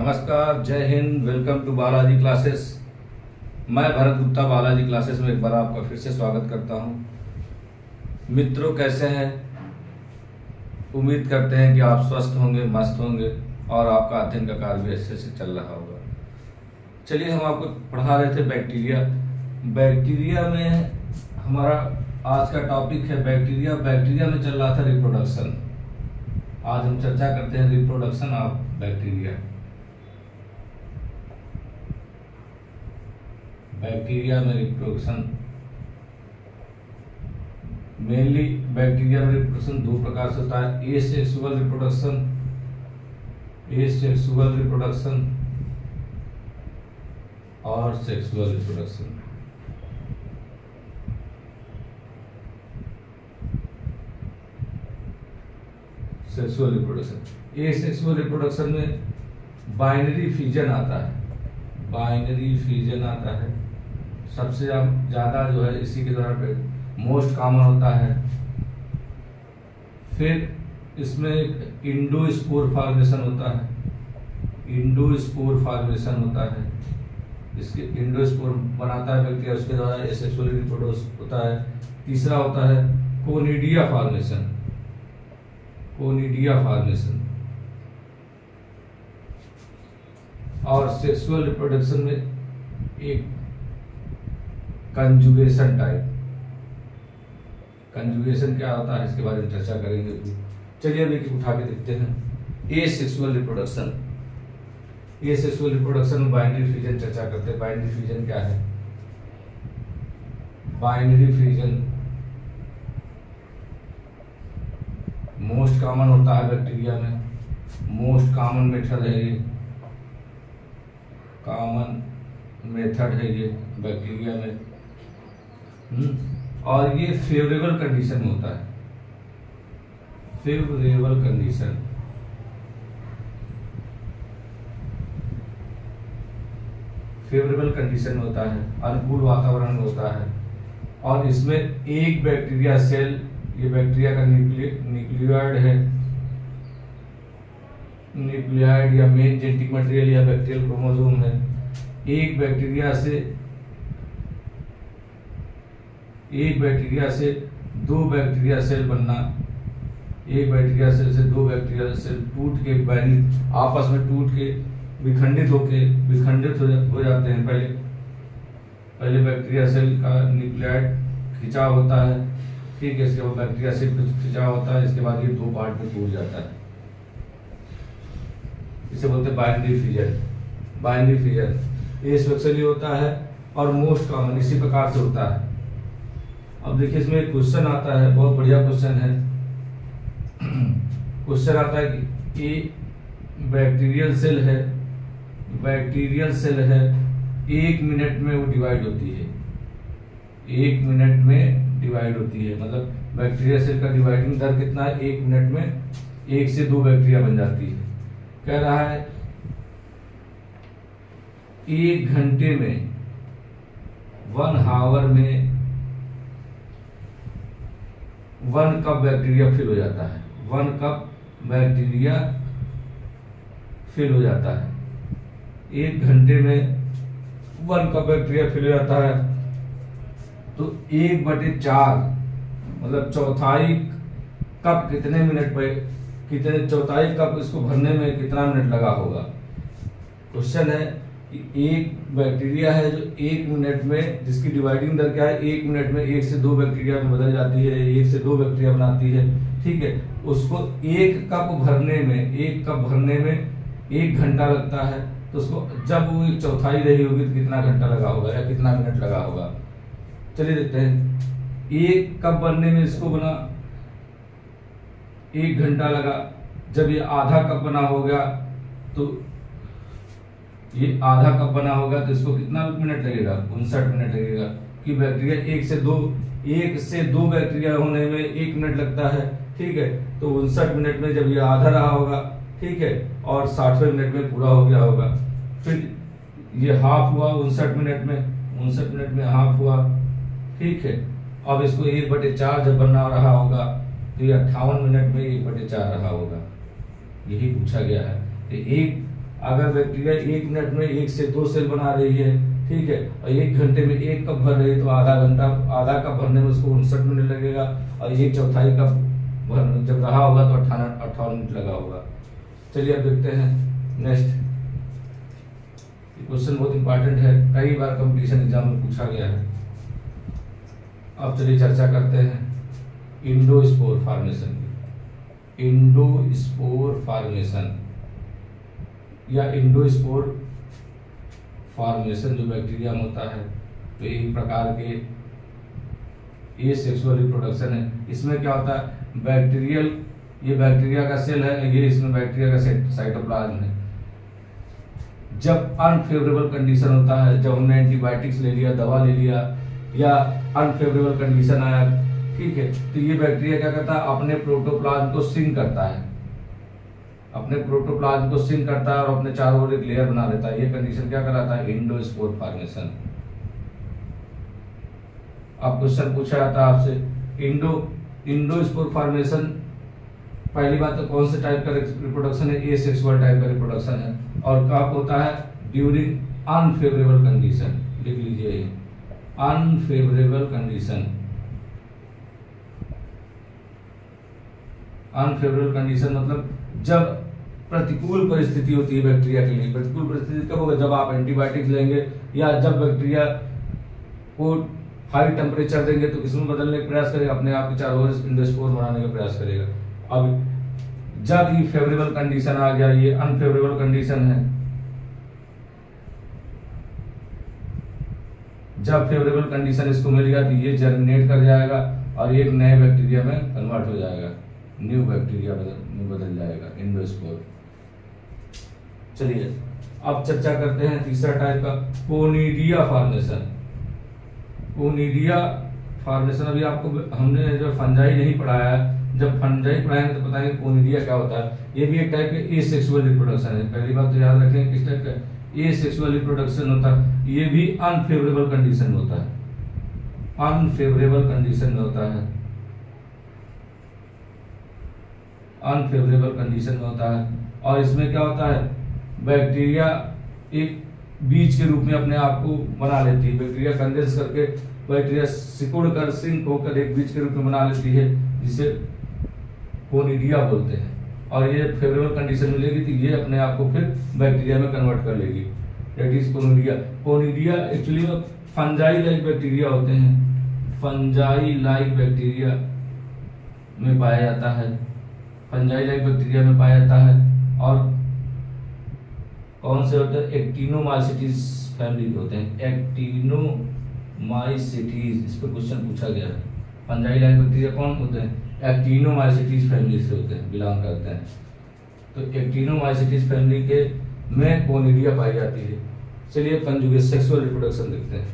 नमस्कार, जय हिंद वेलकम टू बालाजी क्लासेस मैं भरत गुप्ता, बालाजी क्लासेस में एक बार आपका फिर से स्वागत करता हूँ। मित्रों, कैसे हैं? उम्मीद करते हैं कि आप स्वस्थ होंगे, मस्त होंगे और आपका अध्ययन का कार्य भी अच्छे से चल रहा होगा। चलिए, हम आपको पढ़ा रहे थे बैक्टीरिया। बैक्टीरिया में हमारा आज का टॉपिक है बैक्टीरिया। बैक्टीरिया में चल रहा था रिप्रोडक्शन आज हम चर्चा करते हैं रिप्रोडक्शन ऑफ़ बैक्टीरिया बैक्टीरिया में रिप्रोडक्शन मेनली बैक्टीरिया में रिप्रोडक्शन दो प्रकार से होता है। Asexual reproduction asexual reproduction और sexual reproduction sexual reproduction asexual reproduction में बाइनरी फ्यूजन आता है। बाइनरी फ्यूजन आता है। सबसे ज़्यादा जो है इसी के द्वारा मोस्ट कॉमन होता है। फिर इसमें एक इंडो स्पोर फॉर्मेशन होता है। इंडो स्पोर फॉर्मेशन होता है। इसके इंडो स्पोर बनाता है व्यक्ति उसके द्वारा एसेक्सुअली रिप्रोड्यूस होता है। तीसरा होता है कोनिडिया फॉर्मेशन कोनिडिया फॉर्मेशन और सेक्सुअल रिप्रोडक्शन में एक कंजुगेशन टाइप कंजुगेशन क्या होता है? इसके बारे में चर्चा करेंगे चलिए अभी उठा के देखते हैं। Asexual reproduction asexual reproduction में बाइनरी फ्यूजन चर्चा करते हैं। बाइनरी फ्यूजन क्या है? बाइनरी फ्यूजन मोस्ट कॉमन होता है बैक्टीरिया में। मोस्ट कॉमन मेथड है ये। कॉमन मेथड है ये बैक्टीरिया में? और ये फेवरेबल कंडीशन होता है। फेवरेबल कंडीशन फेवरेबल कंडीशन होता है, अनुकूल वातावरण होता है। और इसमें एक बैक्टीरिया सेल ये बैक्टीरिया का न्यूक्लियोइड है। न्यूक्लियोइड या मेन जेनेटिक मटेरियल या बैक्टीरियल क्रोमोसोम है। एक बैक्टीरिया से एक बैक्टीरिया से दो बैक्टीरिया सेल बनना। एक बैक्टीरिया सेल से दो बैक्टीरिया सेल टूट के बैनित आपस में टूट के, विखंडित होके, विखंडित हो जाते हैं। पहले पहले बैक्टीरिया सेल का न्यूक्लियाइड खिंचाव होता है, ठीक है, इसके बाद बैक्टीरिया सेल खिंचाव होता है, इसके बाद ये दो पार्ट में टूट जाता है। इसे बोलते हैं बाइनरी फ्यूजन बाइनरी फ्यूजन ये स्पेशली होता है और मोस्ट कॉमन इसी प्रकार से होता है। अब देखिए, इसमें एक क्वेश्चन आता है, बहुत बढ़िया क्वेश्चन है। क्वेश्चन आता है कि बैक्टीरियल सेल है बैक्टीरियल सेल है, एक मिनट में वो डिवाइड होती है। एक मिनट में डिवाइड होती है। मतलब बैक्टीरिया सेल का डिवाइडिंग दर कितना है? एक मिनट में एक से दो बैक्टीरिया बन जाती है। कह रहा है, एक घंटे में वन हावर में वन कप बैक्टीरिया फिल हो जाता है। वन कप बैक्टीरिया फिल हो जाता है। एक घंटे में वन कप बैक्टीरिया फिल हो जाता है। तो एक बटे चार मतलब चौथाई कप कितने मिनट पर कितने, चौथाई कप इसको भरने में कितना मिनट लगा होगा? क्वेश्चन है एक बैक्टीरिया है जो एक मिनट में, जिसकी डिवाइडिंग दर क्या है? एक मिनट में एक से दो बैक्टीरिया में बदल जाती है, एक से दो बैक्टीरिया बनाती है। ठीक है? उसको एक कप भरने में, एक कप भरने में एक घंटा लगता है। तो उसको जब वो एक चौथाई रही होगी तो कितना घंटा लगा होगा या कितना मिनट लगा होगा? चलिए देखते हैं। एक कप बनने में इसको बना, एक घंटा लगा। जब ये आधा कप बना हो गया तो ये आधा कप बना होगा तो इसको कितना मिनट लगेगा? उनसठ मिनट लगेगा। कि बैक्टीरिया एक से दो, एक से दो बैक्टीरिया होने में एक मिनट लगता है, ठीक है? तो उनसठ मिनट में जब ये आधा रहा होगा, ठीक है? और साठवें मिनट में पूरा हो गया होगा। फिर ये हाफ़ हुआ उनसठ मिनट में, उनसठ मिनट में हाफ़ हुआ, ठीक है? अब इसको एक बटे चार जब बना रहा होगा तो ये अट्ठावन मिनट में एक बटे चार रहा होगा। यही पूछा गया है कि एक अगर बैक्टीरिया एक मिनट में एक से दो सेल बना रही है, ठीक है, और एक घंटे में एक कप भर रही है तो आधा घंटा, आधा कप भरने में उसको उनसठ मिनट लगेगा, और एक चौथाई कप भर, जब रहा होगा तो अठारह अट्ठावन मिनट लगा होगा। चलिए अब देखते हैं नेक्स्ट क्वेश्चन बहुत इंपॉर्टेंट है, कई बार कंपटीशन एग्ज़ाम में पूछा गया है। अब चलिए चर्चा करते हैं इंडोस्पोर फॉर्मेशन की। इंडोस्पोर फॉर्मेशन या इंडोस्पोर फॉर्मेशन जो बैक्टीरिया में होता है तो एक प्रकार के ये सेक्सुअल रिप्रोडक्शन है। इसमें क्या होता है? बैक्टीरियल ये बैक्टीरिया का सेल है, ये इसमें बैक्टीरिया का साइटोप्लाज्म है। जब अनफेवरेबल कंडीशन होता है, जब हमने एंटीबायोटिक्स ले लिया, दवा ले लिया, या अनफेवरेबल कंडीशन आया, ठीक है तो ये बैक्टीरिया क्या करता है? अपने प्रोटोप्लाज्म को सिंक करता है। अपने प्रोटोप्लाज्म को सिंक करता है और अपने चारों ओर एक लेयर बना लेता है। ये कंडीशन क्या कराता है? इंडोस्पोर फॉर्मेशन अब क्वेश्चन पूछा जाता है आपसे इंडो इंडोस्पोर फॉर्मेशन पहली बात तो कौन से टाइप का रिप्रोडक्शन है? ए सेक्सुअल टाइप का रिप्रोडक्शन है। और कब होता है? ड्यूरिंग अनफेवरेबल कंडीशन लिख लीजिए अनफेवरेबल कंडीशन अनफेवरेबल कंडीशन मतलब जब प्रतिकूल परिस्थिति होती है बैक्टीरिया के लिए। प्रतिकूल परिस्थिति कब होगा जब आप एंटीबायोटिक्स लेंगे या जब बैक्टीरिया को हाई टेम्परेचर देंगे तो किसमें बदलने का प्रयास करेगा, अपने आप के चारों ओर इंडोस्पोर बनाने का प्रयास करेगा। अब जब ये फेवरेबल कंडीशन आ गया, ये अनफेवरेबल कंडीशन है, जब फेवरेबल कंडीशन इसको मिल गया तो ये जर्मिनेट कर जाएगा और एक नए बैक्टीरिया में कन्वर्ट हो जाएगा। न्यू बैक्टीरिया में बदल जाएगा इंडोस्पोर चलिए, अब चर्चा करते हैं तीसरा टाइप का, कोनिडिया फॉर्मेशन कोनिडिया फॉर्मेशन अभी आपको हमने जो फंजाई नहीं पढ़ाया जब फंजाई पढ़ाएँगे तो बताएँगे कोनिडिया क्या होता है। ये भी एक टाइप के ए सेक्सुअल रिप्रोडक्शन है। पहली बात तो याद रखें किस टाइप का ए सेक्सुअल रिप्रोडक्शन होता है। ये भी अनफेवरेबल कंडीशन होता है। अनफेवरेबल कंडीशन में होता है। अनफेवरेबल कंडीशन में होता है। और इसमें क्या होता है? बैक्टीरिया एक बीज के रूप में अपने आप को बना लेती है। बैक्टीरिया कंडेंस करके बैक्टीरिया सिकुड़ कर, सिंक होकर एक बीज के रूप में बना लेती है, जिसे कोनिडिया बोलते हैं। और ये फेवरेबल कंडीशन मिलेगी तो ये अपने आप को फिर बैक्टीरिया में कन्वर्ट कर लेगी। That is conidia. Conidia actually में फंजाई लाइक बैक्टीरिया होते हैं। फंजाई लाइक बैक्टीरिया में पाया जाता है। फंजाई लाइक बैक्टीरिया में पाया जाता है। और कौन से होते हैं? एक्टिनोमाइसिटीज फैमिली होते हैं। एक्टिनोमाइसिटीज इस पर क्वेश्चन पूछा गया है। फंजाई लाइक बैक्टीरिया कौन होते हैं? एक्टिनोमाइसिटीज फैमिली से होते हैं, बिलोंग करते हैं। तो एक्टिनोमाइसिटीज फैमिली के में कोनिडिया पाई जाती है। चलिए कंजुगेट सेक्सुअल रिप्रोडक्शन देखते हैं।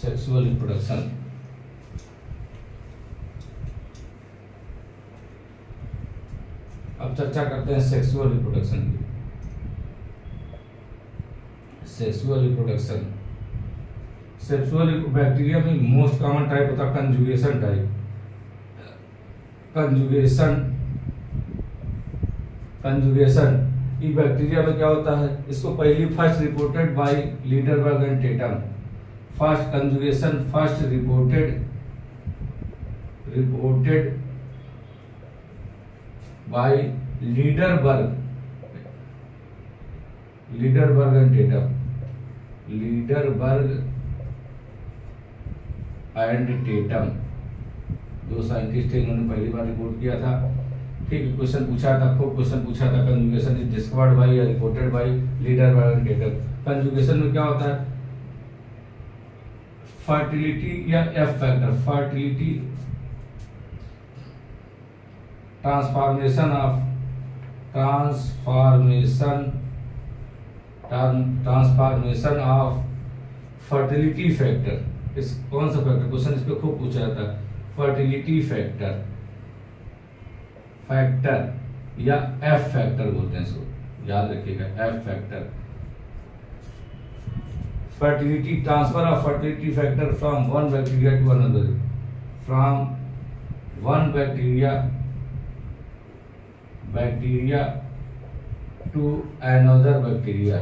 सेक्सुअल रिप्रोडक्शन अब चर्चा करते हैं सेक्सुअल रिप्रोडक्शन की। सेक्सुअल रिप्रोडक्शन सेक्सुअल बैक्टीरिया में मोस्ट कॉमन टाइप होता है कंजुगेशन टाइप कंजुगेशन कंजुगेशन ये बैक्टीरिया में क्या होता है? इसको पहली first reported by Lederberg and Tatum first conjugation first reported reported by Lederberg Lederberg and Tatum Lederberg and Tatum दो साइंटिस्ट थे, इन्होंने पहली बार रिपोर्ट किया था। ठीक है क्वेश्चन पूछा था, खूब क्वेश्चन पूछा था। कंजुगेशन इज़ डिस्कवर्ड बाय या reported by Lederberg and Tatum conjugation में क्या होता है? फर्टिलिटी या F factor fertility transformation of transformation transformation of fertility factor इस कौन सा फैक्टर क्वेश्चन इस पे खूब पूछा जाता है। फर्टिलिटी फैक्टर फैक्टर या एफ़ फैक्टर बोलते हैं इसको। याद रखिएगा F factor fertility transfer of fertility factor from one bacteria to another from one bacteria bacteria to another bacteria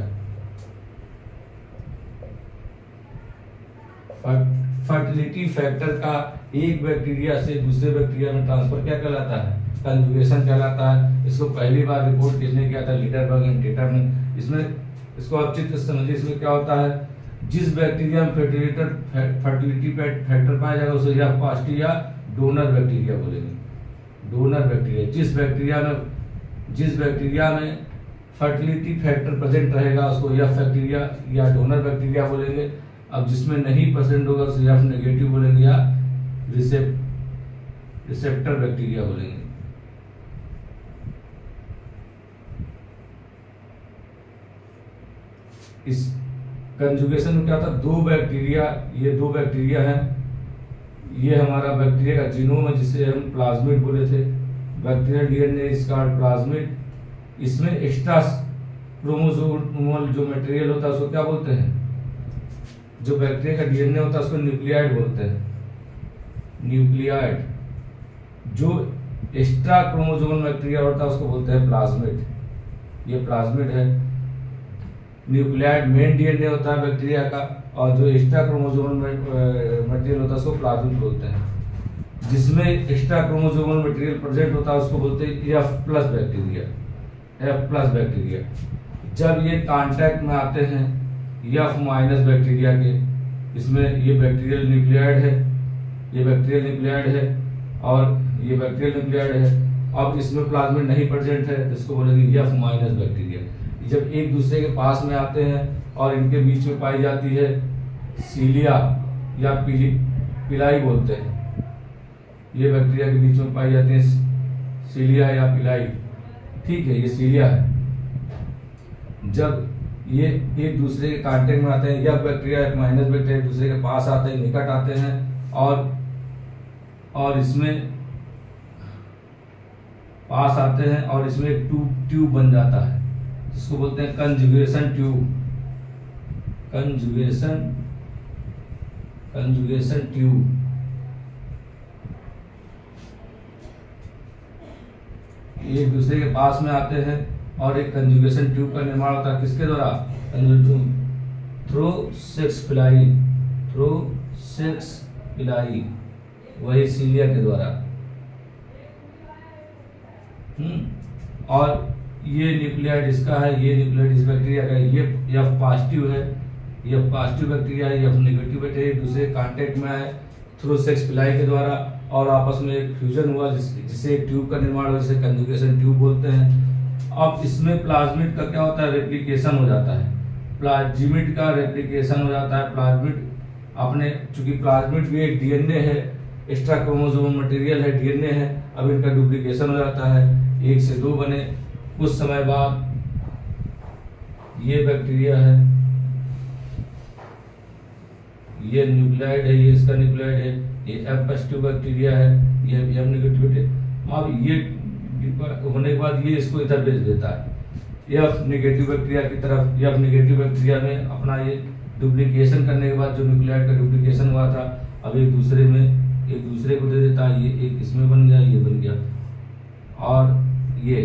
fertility factor का एक बैक्टीरिया से दूसरे बैक्टीरिया में ट्रांसफ़र क्या कहलाता है? कंजुगेशन कहलाता है। इसको पहली बार रिपोर्ट किसने किया था? लीडरबर्ग एंड टेटर ने। इसमें, इसको आप चित्र समझिए, इसमें क्या होता है? जिस बैक्टीरिया में फर्टिलिटर फर्टिलिटी फैक्टर पाया जाएगा उसे या पास्टी या डोनर बैक्टीरिया बोलेंगे। डोनर बैक्टीरिया जिस बैक्टीरिया में जिस बैक्टीरिया में फर्टिलिटी फैक्टर प्रेजेंट रहेगा, उसको या बैक्टीरिया या डोनर बैक्टीरिया बोलेंगे। अब जिसमें नहीं प्रेजेंट होगा, उसे या नेगेटिव बोलेंगे या रिसेप्ट रिसेप्टर बैक्टीरिया बोलेंगे। इस कंजुगेशन में क्या था दो बैक्टीरिया ये दो बैक्टीरिया हैं। ये हमारा बैक्टीरिया का जीनोम है, जिसे हम प्लाज्मिड बोले थे। बैक्टीरियल डीएनए इसका प्लाज्मिड इसमें एक्स्ट्रा क्रोमोसोमल जो मटेरियल होता है, उसको क्या बोलते हैं? जो बैक्टीरिया का डीएनए होता है, उसको न्यूक्लियाइड बोलते हैं। न्यूक्लियाइड जो एक्स्ट्रा क्रोमोसोमल बैक्टीरिया होता है, उसको बोलते हैं प्लाज्मिड ये प्लाज्मिड है। न्यूक्लियाइड मेन डीएनए होता है बैक्टीरिया का, और जो एक्स्ट्रा क्रोमोसोमल मटेरियल होता है, उसको प्लाज्मिड बोलते हैं। जिसमें एक्स्ट्रा क्रोमोसोमल मटेरियल प्रेजेंट होता है, उसको बोलते हैं F plus bacteria F plus bacteria जब ये कांटेक्ट में आते हैं एफ़ माइनस बैक्टीरिया के, इसमें ये बैक्टीरियल न्यूक्लियाइड है, ये बैक्टीरियल न्यूक्लियाइड है, और ये बैक्टीरियल न्यूक्लियाइड है. अब इसमें प्लाज्मिड नहीं प्रेजेंट है तो इसको बोलेंगे एफ़ माइनस बैक्टीरिया जब एक दूसरे के पास में आते हैं, और इनके बीच में पाई जाती है, सीलिया या पीली, पिलाई बोलते हैं ये बैक्टीरिया के बीच में पाई जाती है सीलिया या पिलाई। ठीक है, ये सीलिया है। जब ये एक दूसरे के कांटेक्ट में आते हैं या बैक्टीरिया एक माइनस बैक्टीरिया दूसरे के पास आते हैं, निकट आते हैं और और इसमें पास आते हैं और इसमें एक ट्यूब ट्यूब बन जाता है, जिसको बोलते हैं conjugation tube conjugation conjugation tube एक दूसरे के पास में आते हैं और एक कंजुगेशन ट्यूब का निर्माण होता है। किसके द्वारा? Through sex pili through sex pili वही सीलिया के द्वारा। हम्म। और ये न्यूक्लियाइड इसका है, ये न्यूक्लियाइड इस बैक्टीरिया का ये एफ़ पॉजिटिव है। ये पॉजिटिव बैक्टीरिया है एफ़ नेगेटिव बैक्टीरिया दूसरे कांटेक्ट में आए। थ्रू सेक्स पिलाई के द्वारा। और आपस में एक फ्यूजन हुआ जिस, एक ट्यूब का निर्माण हुआ जिसे कंजुगेशन ट्यूब बोलते हैं। अब इसमें प्लाज्मिड का क्या होता है? रेप्लीकेशन हो जाता है। प्लाज्मिड का रेप्लीकेशन हो जाता है। प्लाज्मिड अपने चूँकि प्लाज्मिड भी एक डीएनए है एक्स्ट्रा क्रोमोजोम मटेरियल है डीएनए है अब इनका डुप्लीकेशन हो जाता है। एक से दो बने। कुछ समय बाद ये बैक्टीरिया है। ये न्यूक्लियाइड है ये इसका न्यूक्लियाइड है। ये एफ़ पॉजिटिव बैक्टीरिया है, ये एम नेगेटिव अब ये होने के बाद ये इसको इधर भेज देता है। एफ़ नेगेटिव बैक्टीरिया की तरफ़ एफ़ निगेटिव बैक्टीरिया में अपना ये डुप्लीकेशन करने के बाद जो न्यूक्लियाइड का डुप्लीकेशन हुआ था, अब एक दूसरे में, एक दूसरे को दे देता है, ये एक इसमें बन गया, ये बन गया। और ये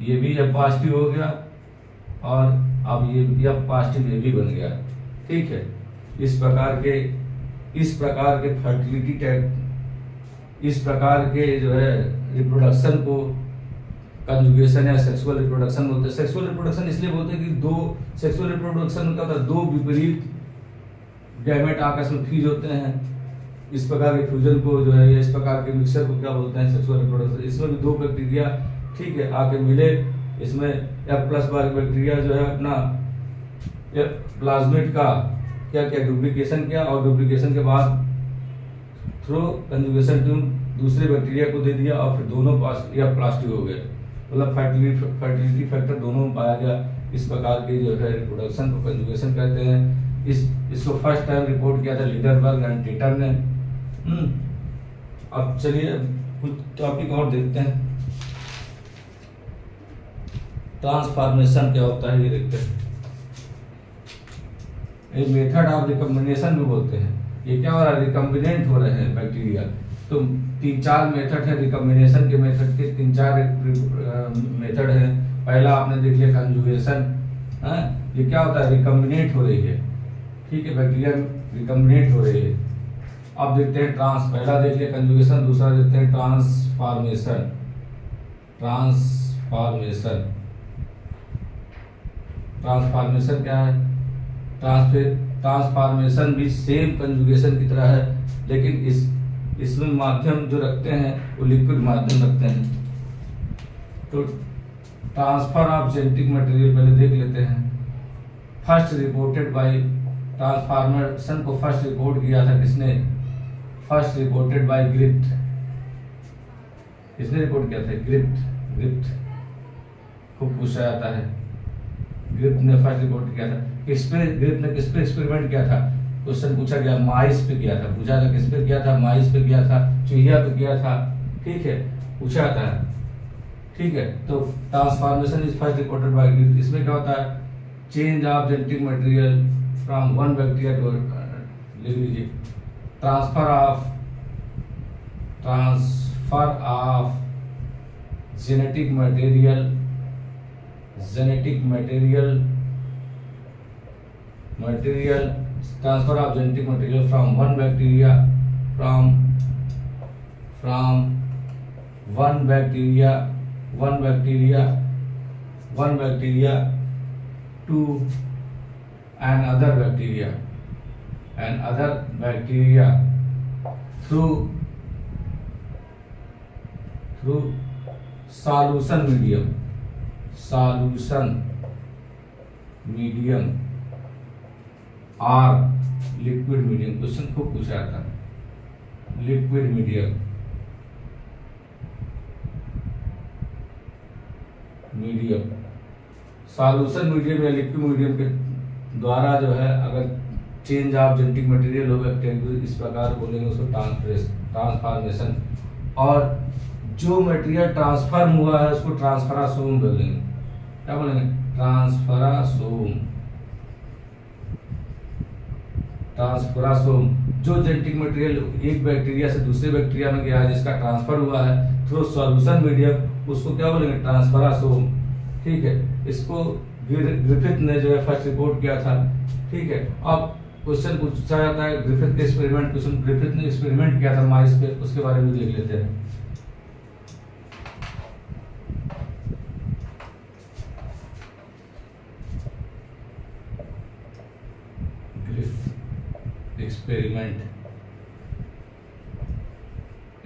ये भी जब पॉजिटिव हो गया, और अब ये जब पॉजिटिव ये भी बन गया। ठीक है? इस प्रकार के इस प्रकार के फर्टिलिटी टैग इस प्रकार के जो है रिप्रोडक्शन को कंजुगेशन या सेक्सुअल रिप्रोडक्शन बोलते हैं। सेक्सुअल रिप्रोडक्शन इसलिए बोलते हैं कि दो सेक्सुअल रिप्रोडक्शन क्या होता है दो विपरीत गैमेट आपस में फ्यूज होते हैं। इस प्रकार के फ्यूजन को जो है, इस प्रकार के मिक्सर को क्या बोलते हैं? सेक्सुअल रिप्रोडक्शन इसमें भी दो बैक्टीरिया ठीक है, आके मिले। इसमें एफ़ प्लस बैक्टीरिया जो है अपना प्लाज्मेट का क्या क्या डुप्लीकेशन किया और डुप्लीकेशन के बाद थ्रो कंजुगेशन ट्यून दूसरे बैक्टीरिया को दे दिया और फिर दोनों पास या प्लास्टिक हो गए मतलब फर्टिलिटी फैक्टर दोनों में पाया गया। इस प्रकार के जो है रिप्रोडक्शन को कंजुगेशन कहते हैं। इस इसको फ़र्स्ट टाइम रिपोर्ट किया था लीडरबर्ग एंड टीटर ने। हम्म, अब चलिए कुछ टॉपिक और देखते हैं। ट्रांसफॉर्मेशन क्या होता है ये देखते हैं। मेथड ऑफ़ रिकम्बिनेशन भी बोलते हैं। ये क्या हो रहा है? रिकम्बिनेंट हो रहे हैं बैक्टीरिया तो तीन चार मेथड है रिकम्बिनेशन के मेथड के, तीन चार मेथड है। पहला आपने देख लिया कंजुगेशन है? ये क्या होता है? रिकम्बिनेट हो रही है। ठीक है बैक्टीरिया रिकम्बिनेट हो रही है। अब देखते हैं ट्रांस पहला देख लिया कंजुगेशन दूसरा देखते हैं ट्रांसफॉर्मेशन ट्रांसफॉर्मेशन ट्रांसफॉर्मेशन क्या है? ट्रांसफ़र ट्रांसफॉर्मेशन भी सेम कंजुगेशन की तरह है, लेकिन इस, इसमें माध्यम जो रखते हैं, वो लिक्विड माध्यम रखते हैं। तो ट्रांसफ़र ऑफ़ जेनेटिक मटेरियल पहले देख लेते हैं। फ़र्स्ट रिपोर्टेड बाय ट्रांसफॉर्मेशन को फ़र्स्ट रिपोर्ट किया था किसने? फ़र्स्ट रिपोर्टेड बाय ग्रिप्ट किसने रिपोर्ट किया था? ग्रिप्ट ग्रिप्ट खूब पूछा जाता है। ग्रिप्ट ने फ़र्स्ट रिपोर्ट किया था। किस पे ग्रिप्ट ने किस पे एक्सपेरिमेंट किया था? क्वेश्चन पूछा गया, माइस पे किया था। पूछा था किस पे किया था? माइस पे किया था। चूहिया पे किया था। ठीक है, पूछा ठीक है तो transformation is first reported by Griffith इसमें क्या होता है? Change of genetic material from one bacteria to लिख लीजिए। Transfer of transfer of genetic material genetic material material transfer of genetic material from one bacteria from from one bacteria one bacteria one bacteria to another bacteria another bacteria through through solution medium solution medium or liquid medium question खूब पूछा जाता है liquid medium medium solution medium या liquid medium के द्वारा जो है, अगर चेंज ऑफ़ जेनेटिक मटेरियल हो बैक्टीरिया इस प्रकार बोलेंगे उसको ट्रांसफॉर्मेशन और जो मटेरियल ट्रांसफॉर्म हुआ है, उसको ट्रांसफरासोम बोलेंगे। क्या बोलेंगे? ट्रांसफरासोम। ट्रांसफरासोम, जो जेनेटिक मटेरियल एक बैक्टीरिया से दूसरे बैक्टीरिया में गया जिसका ट्रांसफ़र हुआ है थ्रू सॉल्यूशन मीडियम उसको क्या बोलेंगे? ट्रांसफरासोम। ठीक है? इसको ग्रिफिथ ने जो है फ़र्स्ट रिपोर्ट किया था। ठीक है? अब क्वेश्चन पूछा जाता है, ग्रिफिथ के एक्सपेरिमेंट क्वेश्चन ग्रिफिथ ने एक्सपेरिमेंट किया था माइस पे, उसके बारे में देख लेते हैं। एक्सपेरिमेंट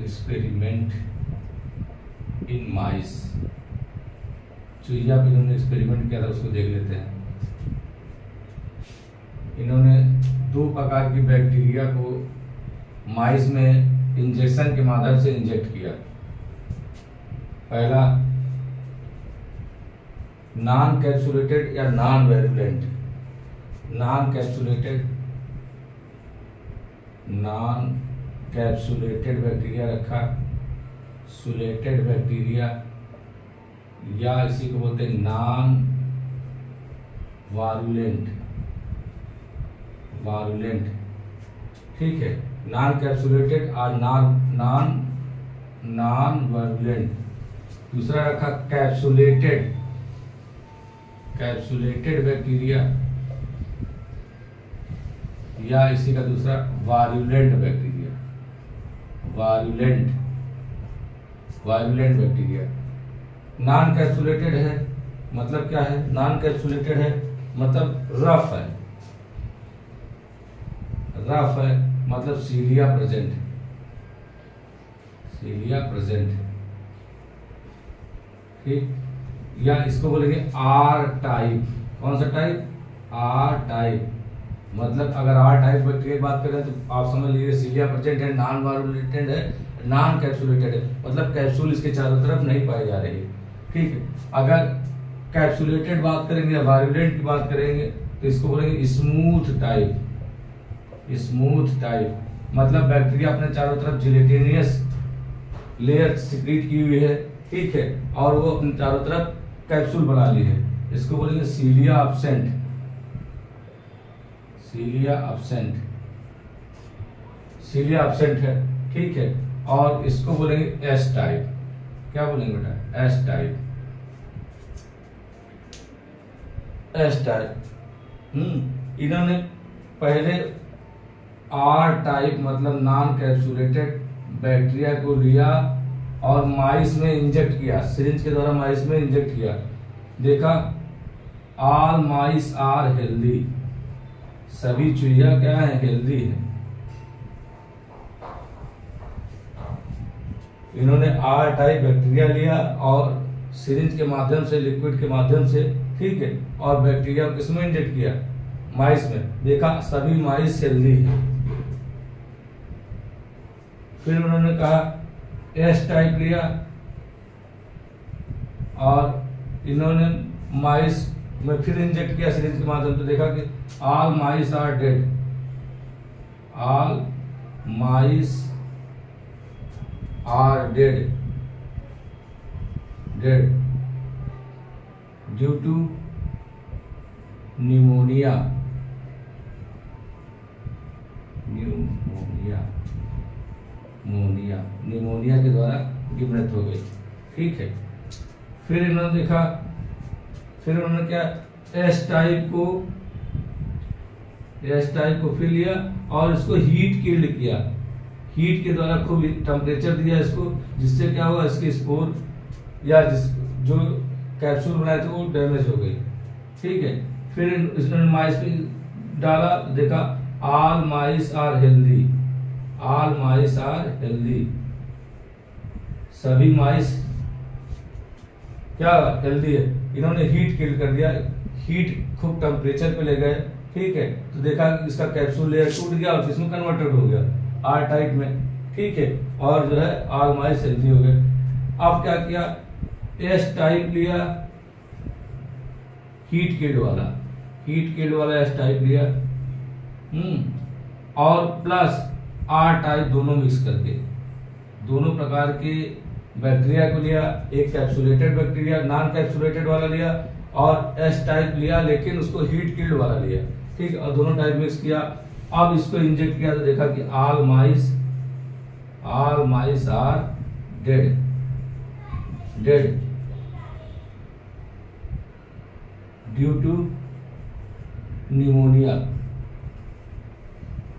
एक्सपेरिमेंट इन माइस चुहिया पे इन्होंने एक्सपेरिमेंट किया था, उसको देख लेते हैं। इन्होंने दो प्रकार की बैक्टीरिया को माइस में इंजेक्शन के माध्यम से इंजेक्ट किया। पहला नॉन कैप्सुलेटेड या non virulent non capsulated non capsulated bacteria रखा, सुलेटेड बैक्टीरिया, या इसी को बोलते हैं नॉन वारुलेंट वारुलेंट। ठीक है, नॉन कैप्सुलेटेड और नॉन नॉन नॉन वारुलेंट। दूसरा रखा कैप्सुलेटेड कैप्सुलेटेड बैक्टीरिया। या इसी का दूसरा virulent bacteria. Virulent virulent bacteria. Non capsulated है मतलब क्या है? नॉन कैप्सुलेटेड है मतलब रफ है। रफ है मतलब सीलिया प्रेजेंट है। सीलिया प्रेजेंट है। ठीक? या इसको बोलेंगे आर टाइप कौन सा टाइप आर टाइप मतलब अगर आर टाइप बैक्टीरिया की बात करें तो आप समझ लीजिए सीलिया प्रेजेंट है नॉन वारुलेटेड है नॉन कैप्सुलेटेड है। मतलब कैप्सूल इसके चारों तरफ़ नहीं पाई जा रही। है ठीक है? अगर कैप्सुलेटेड बात करेंगे या वारुलेंट की बात करेंगे तो इसको बोलेंगे स्मूथ टाइप स्मूथ टाइप मतलब बैक्टीरिया अपने चारों तरफ़ जिलेटिनियस लेयर सिक्रीट की हुई है। ठीक है? और वो अपने चारों तरफ़ कैप्सूल बना ली है। इसको बोलेंगे cilia absent cilia absent cilia absent है, ठीक है? और इसको बोलेंगे एस टाइप क्या बोलेंगे बेटा? S type S type hmm इन्होंने पहले आर टाइप मतलब नॉन कैप्सुलेटेड बैक्टीरिया को लिया और माइस में इंजेक्ट किया सिरिंज के द्वारा माइस में इंजेक्ट किया। देखा? ऑल माइस आर हेल्दी सभी चुहिया क्या है हेल्दी है। इन्होंने आर टाइप बैक्टीरिया लिया और सिरिंज के माध्यम से लिक्विड के माध्यम से, ठीक है, और बैक्टीरिया को किसमें इंजेक्ट किया? माइस में। देखा, सभी माइस हेल्दी है। फिर उन्होंने कहा एस टाइप लिया और इन्होंने माइस में फिर इंजेक्ट किया सीरीज़ के माध्यम से, देखा कि all mice are dead all mice are dead dead due to pneumonia pneumonia Moniya pneumonia के द्वारा मृत्यु हो गई। ठीक है। फिर इन्होंने देखा फिर उन्होंने क्या? एस टाइप को एस टाइप को फिर लिया और इसको हीट किल्ड किया। हीट के द्वारा खूब टेम्परेचर दिया इसको, जिससे क्या हुआ? इसके स्पोर या जिस, जो कैप्सूल बनाए थे वो डैमेज हो गई ठीक है? फिर इसने माइस पे डाला, देखा all mice are healthy all mice are healthy सभी माइस क्या? हेल्दी है। इन्होंने हीट किल कर दिया। हीट खूब टेम्परेचर पे ले गए। ठीक है? तो देखा कि इसका कैप्सूल लेयर टूट गया और किसमें कन्वर्टेड हो गया। आर टाइप में। ठीक है? और जो है आर माइस हेल्दी हो गए। अब क्या किया? एस टाइप लिया। हीट किल्ड वाला। हीट किल्ड वाला एस टाइप लिया। हम्म। और प्लस आर टाइप दोनों मिक्स करके। दोनों प्रकार के बैक्टीरिया को लिया, एक कैप्सुलेटेड बैक्टीरिया नॉन कैप्सुलेटेड वाला लिया, और एस टाइप लिया, लेकिन उसको हीट किल्ड वाला लिया। ठीक, और दोनों टाइप मिक्स किया। अब इसको इंजेक्ट किया तो देखा कि all mice all mice are dead dead due to pneumonia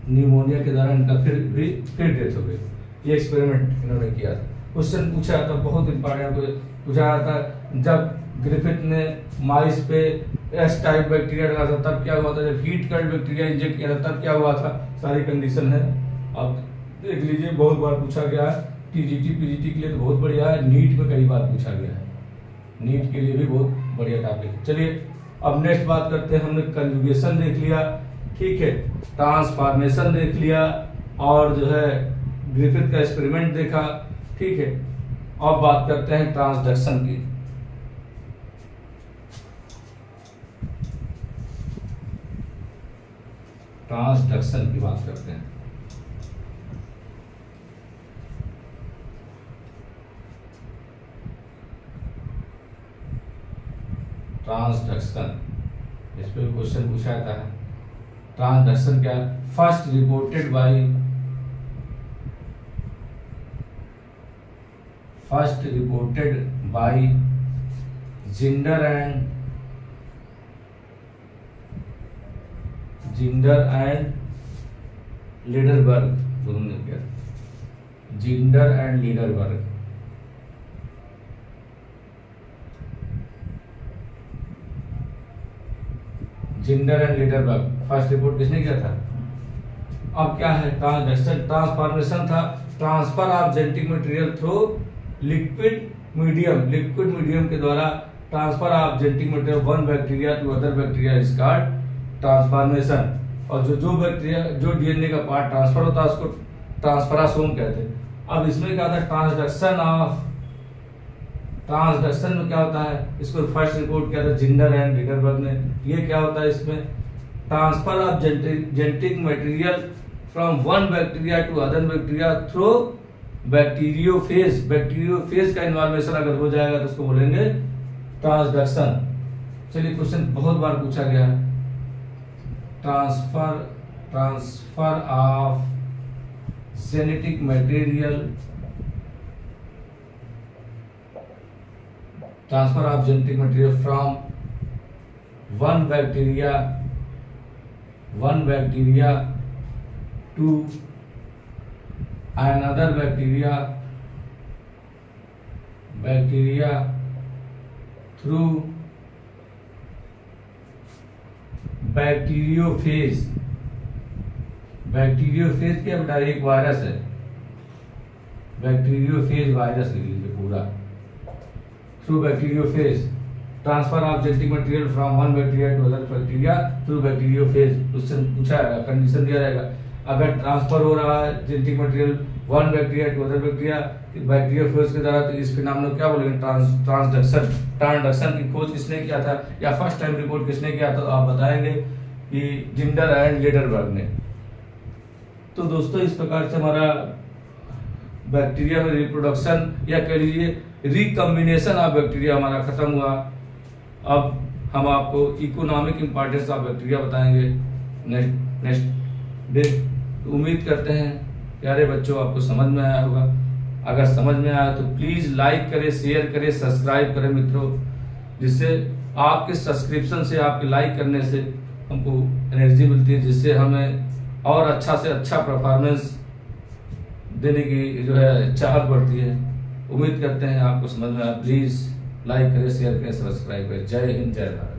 pneumonia के द्वारा इनका फिर भी, फिर डेथ हो गई ये एक्सपेरिमेंट इन्होंने किया था। क्वेश्चन पूछा था बहुत इंपॉर्टेंट पूछा। था, जब ग्रिफिथ ने माइस पे एस टाइप बैक्टीरिया डाला था, तब क्या हुआ था? जब हीट कल्ड बैक्टीरिया इंजेक्ट किया था, तब क्या हुआ था? सारी कंडीशन है। अब देख लीजिए, बहुत बार पूछा गया है टीजीटी पीजीटी के लिए तो बहुत बढ़िया है। नीट में कई बार पूछा गया है। नीट के लिए भी बहुत बढ़िया टॉपिक चलिए, अब नेक्स्ट बात करते हैं। हमने कंजुगेशन देख लिया। ठीक है ट्रांसफॉर्मेशन देख लिया। और जो है ग्रिफिथ का एक्सपेरिमेंट देखा। ठीक है, अब बात करते हैं ट्रांसडक्शन की। ट्रांसडक्शन की बात करते हैं। ट्रांसडक्शन इस पर क्वेश्चन पूछा जाता है। ट्रांसडक्शन क्या? First reported by first reported by Zinder and Zinder and Lederberg, दोनों ने किया Zinder and Lederberg. Zinder and Lederberg, first report किसने किया था? अब क्या है? ट्रांसफॉर्मेशन था। Transfer of genetic material through liquid medium liquid medium के द्वारा transfer of genetic material, one bacteria to other bacteria is called transformation और जो जो बैक्टीरिया, जो डीएनए का पार्ट ट्रांसफ़र होता है, उसको ट्रांसफरासोम कहते हैं। अब इसमें क्या होता है? ट्रांसडक्शन ऑफ़ ट्रांसडक्शन में क्या होता है? इसको फ़र्स्ट रिपोर्ट किया था जिंडर एंड लीडरबर्ग ने। ये क्या होता है इसमें? Transfer of genetic material from one bacteria to other bacteria through bacteriophage bacteriophage का इन्वॉल्वेशन अगर हो जाएगा तो उसको बोलेंगे ट्रांसडक्शन चलिए क्वेश्चन बहुत बार पूछा गया। Transfer transfer of genetic material transfer of genetic material from one bacteria one bacteria to to another bacteria bacteria through bacteriophage bacteriophage क्या बेटा? एक वायरस है। बैक्टीरियोफेज वायरस लिख लीजिए पूरा। Through bacteriophage transfer of genetic material from one bacteria to other bacteria through bacteriophage question पूछा condition दिया जाएगा। अगर ट्रांसफ़र हो रहा है genetic material one bacteria to other bacteria bacteriophage के द्वारा तो नाम लोग क्या बोलेंगे? ट्रांस ट्रांसडक्शन ट्रांसडक्शन की खोज किसने किया था? या फ़र्स्ट टाइम रिपोर्ट किसने किया? था तो आप बताएँगे कि जिंडर एंड लेडरबर्ग ने। तो दोस्तों, इस प्रकार से हमारा बैक्टीरिया में रिप्रोडक्शन या कह लीजिए रिकम्बिनेशन ऑफ़ बैक्टीरिया हमारा खत्म हुआ। अब हम आपको इकोनॉमिक इंपॉर्टेंस ऑफ़ बैक्टीरिया बताएँगे। नेक्स्ट नेक्स्ट डे उम्मीद करते हैं, प्यारे बच्चों, आपको समझ में आया होगा। अगर समझ में आया तो प्लीज़ लाइक करें शेयर करें सब्सक्राइब करें मित्रों, जिससे आपके सब्सक्रिप्शन से, आपके लाइक करने से हमको एनर्जी मिलती है, जिससे हमें और अच्छा से अच्छा परफॉर्मेंस देने की जो है चाहत बढ़ती है। उम्मीद करते हैं आपको समझ में आया। प्लीज़ लाइक करें शेयर करें सब्सक्राइब करें। जय हिंद, जय भारत।